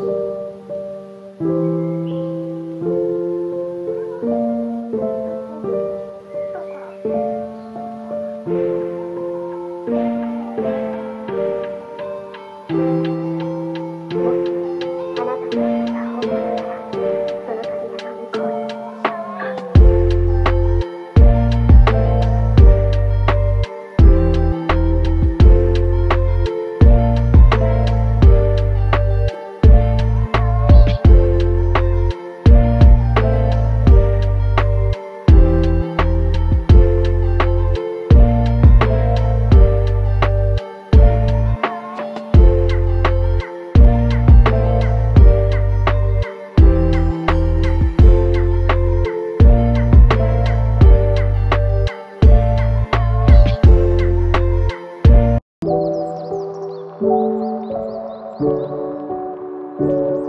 我。Thank you.